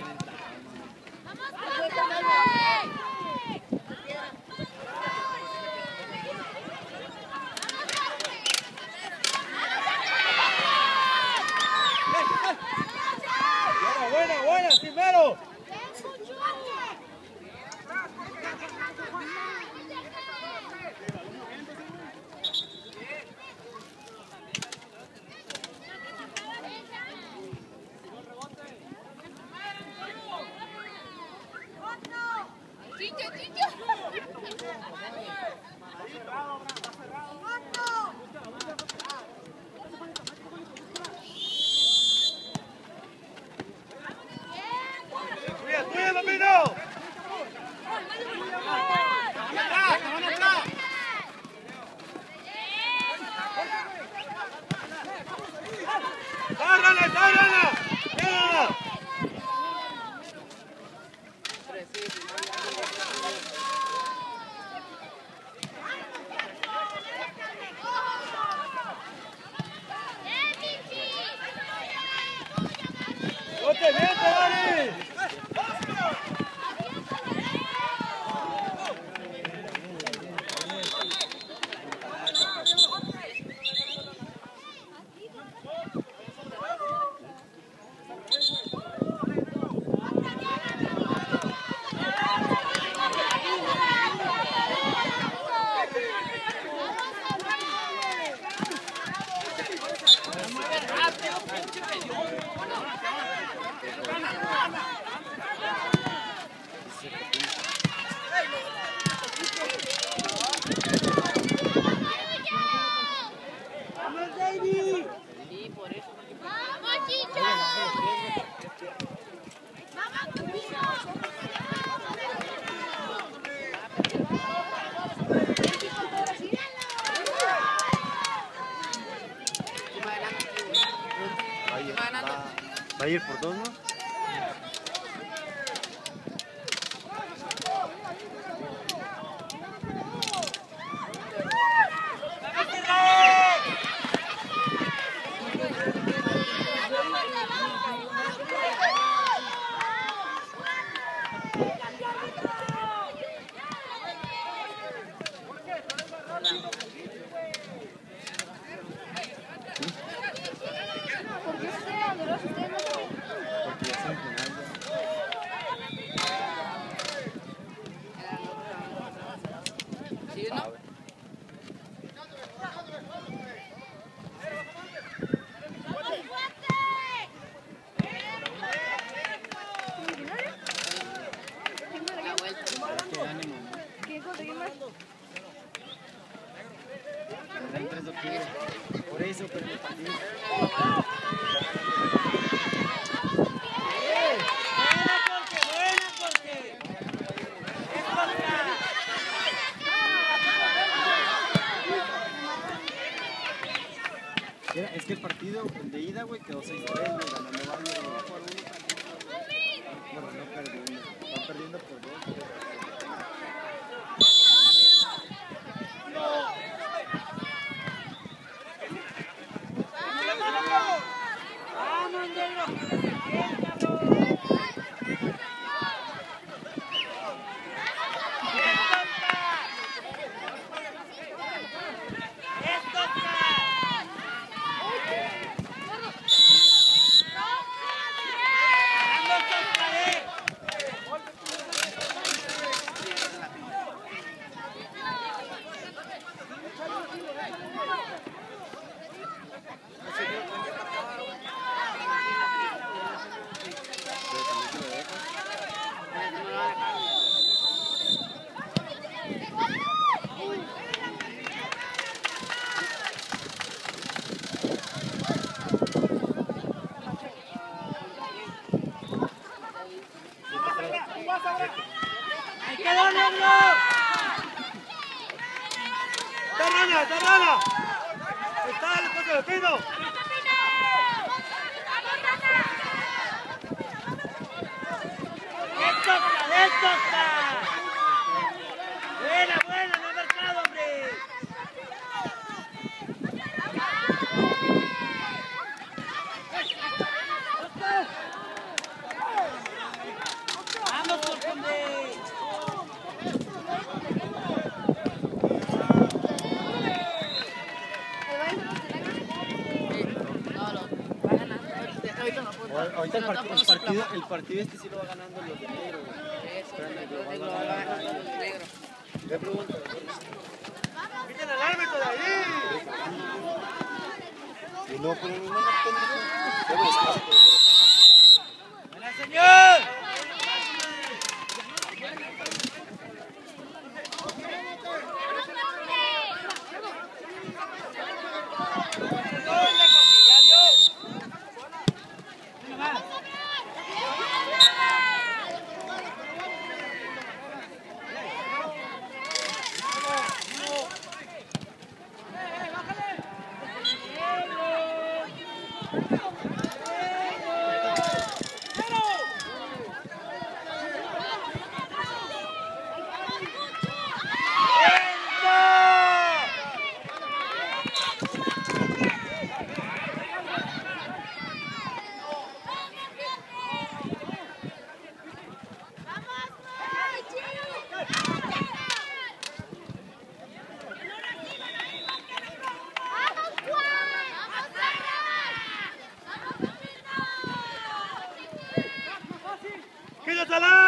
Vamos, Витя, Витя! Por eso, pero también. Es que el partido de ida, güey, quedó 6-3, rana, está rana! ¡Está el coche de pino! ¡Le toca, le toca! ¡Buena, buena! ¡No ha marcado, hombre! ¡Vamos, Corconde! Ahorita el, partido, el, partido, el partido este sí lo va ganando los de negro, güey. Espérame, que lo va ganando. ¿Qué pregunta? ¡Quiten al árbitro de ahí! Y no ponen una pendeja. Ya ves, casi por el ¡Buena, señor! Catalán!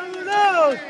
Vamos!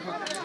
Спасибо.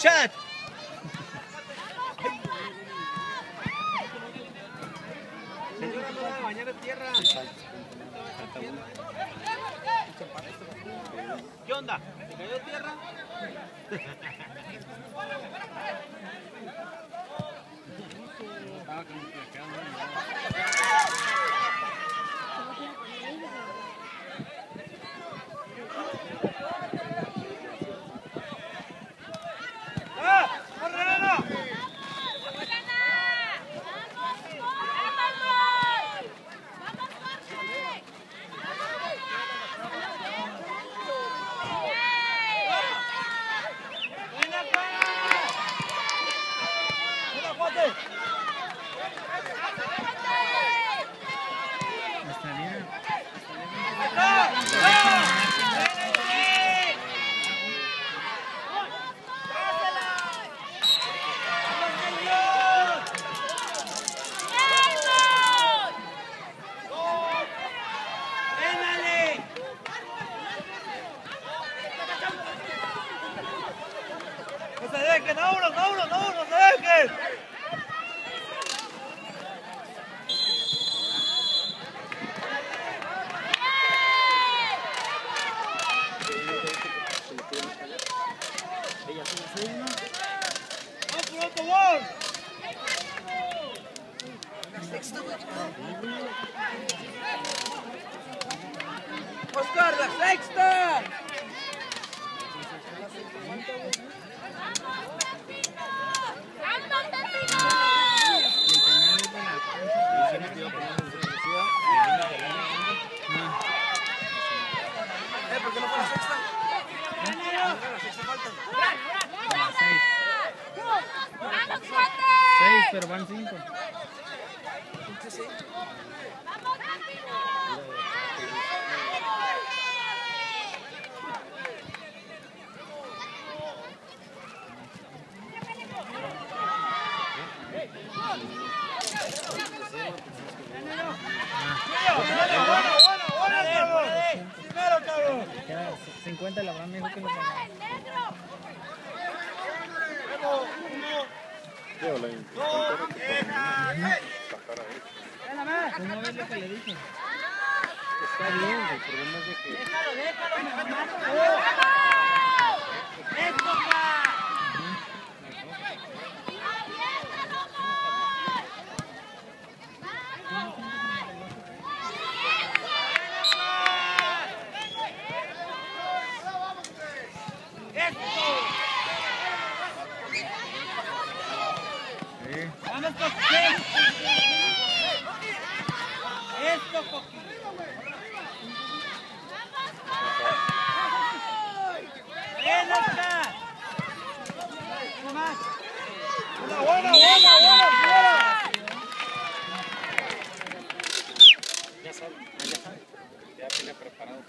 Señora, no bañar en tierra. ¿Qué onda? ¿Te cayó tierra? sí. ¡Vamos, Campino! Primero, cabrón. Queda 50 la Abraham me dijo que nos no ves lo que le dije. Está bien, el problema es de que Déjalo, déjalo, mi preparado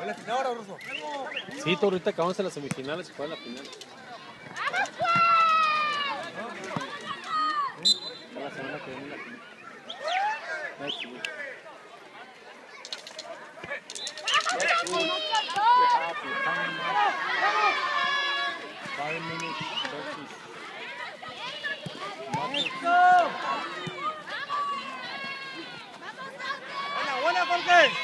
ah, la final ahora, Ruso? Sí, ahorita acabamos en las semifinales y fue la final. Okay.